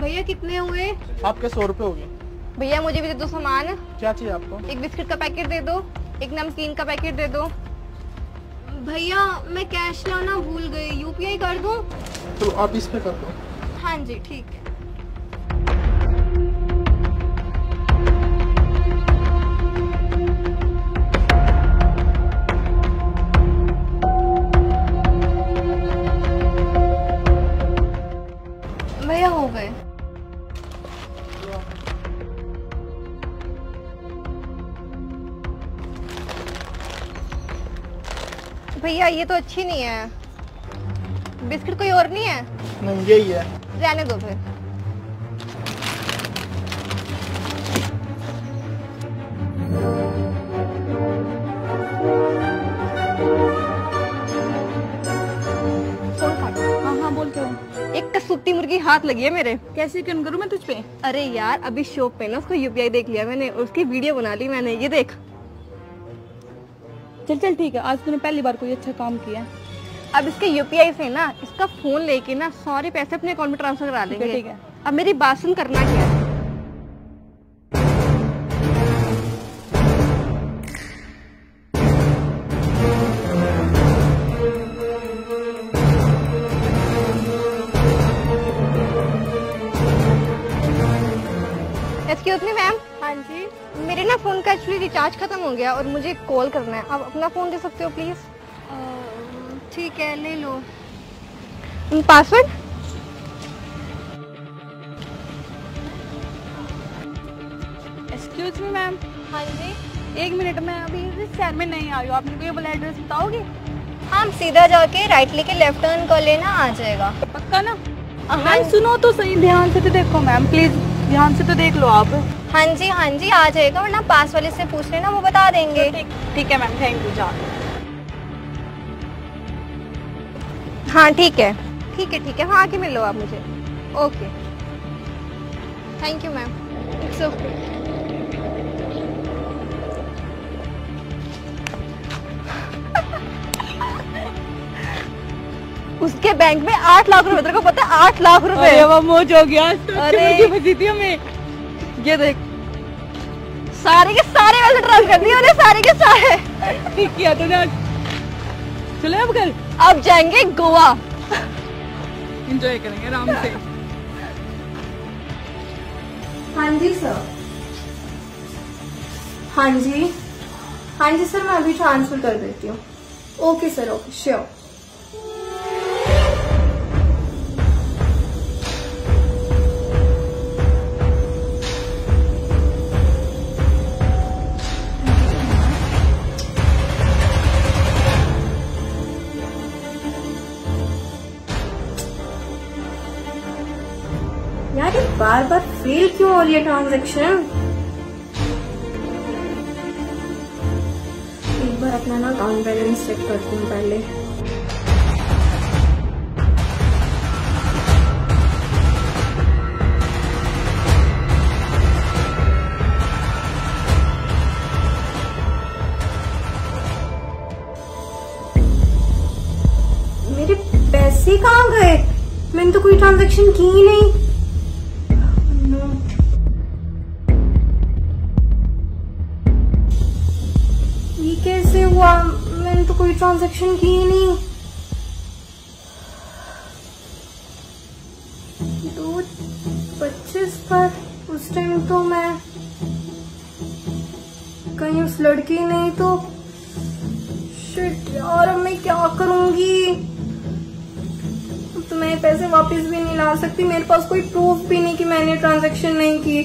भैया कितने हुए? आपके सौ रुपए हो गए। भैया मुझे भी दे दो सामान। क्या चाहिए आपको? एक बिस्किट का पैकेट दे दो एक नमकीन का पैकेट दे दो। भैया मैं कैश लाना भूल गई यूपीआई कर दूँ? तो आप इस पे कर दो। हाँ जी ठीक। भैया ये तो अच्छी नहीं है। बिस्किट कोई और नहीं है? नहीं यही है। रहने दो फिर। हाँ हाँ बोल क्या? हुआ? एक कसूती मुर्गी हाथ लगी है मेरे। कैसे क्यों करूँ मैं तुझ पे? अरे यार अभी शॉप पे ना उसको यूपीआई देख लिया मैंने उसकी वीडियो बना ली मैंने ये देख। चल चल ठीक है। आज तूने पहली बार कोई अच्छा काम किया अब इसके यूपीआई से ना इसका फ़ोन लेके ना सारे पैसे अपने अकाउंट में ट्रांसफ़र करा देंगे। ठीक है। अब मेरी बात सुन करना क्या है? एक्सक्यूज मी मैम हाँ जी। मेरे ना फ़ोन का एक्चुअली रिचार्ज खत्म हो गया और मुझे कॉल करना है। आप अपना फ़ोन दे सकते हो प्लीज़ ठीक है ले लो। पासवर्ड एक्सक्यूज मी मैम हाँ जी। एक मिनट में अभी इस शहर में नहीं आई हूँ। आप मेरे को ये वाला एड्रेस बताओगे हम सीधा जाके राइट लेके लेफ़्ट टर्न कर लेना आ जाएगा। पक्का ना? हाँ मैम सुनो तो सही ध्यान से तो देखो मैम प्लीज़ ध्यान से तो देख लो आप। हाँ जी हाँ जी आ जाएगा वरना पास वाले से पूछ लेना वो बता देंगे। ठीक ठीक है मैम थैंक यू जान हाँ ठीक है। ठीक है ठीक है वहाँ आके मिलो आप मुझे। Okay thank you ma'am it's okay उसके बैंक में आठ लाख रुपए तेरे को पता है आठ लाख रुपए। मौज हो गया आज तो अरे। हमें। ये देख। सारे के सारे वैसे ट्रांसफ़र कर दिए उन्हें सारे के सारे। ठीक किया तूने आज। चले अब घर। अब जाएँगे गोवा। एंजॉय करेंगे आराम से। हाँ जी सर हाँ जी। हाँ जी सर मैं अभी ट्रांसफ़र कर देती हूँ। ओके सर ओके श्योर ये बार बार फेल क्यों हो रही है ट्रांजेक्शन एक बार अपना ना अकाउंट बैलेंस चेक करती हूँ पहले। मेरे पैसे कहाँ गए? मैंने तो कोई ट्रांजेक्शन की ही नहीं। ट्रांजैक्शन की ही नहीं। दो पच्चीस पर उस टाइम तो मैं कहीं उस लड़की नहीं तो शिट यार, अब मैं क्या करूँगी? तो मैं पैसे वापस भी नहीं ला सकती। मेरे पास कोई प्रूफ भी नहीं कि मैंने ट्रांजैक्शन नहीं की।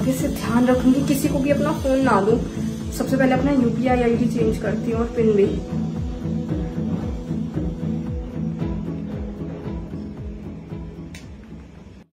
आगे से ध्यान रखूँगी, किसी को भी अपना फ़ोन ना दूँ। सबसे पहले अपना यूपीआई आईडी चेंज करती हूँ और पिन भी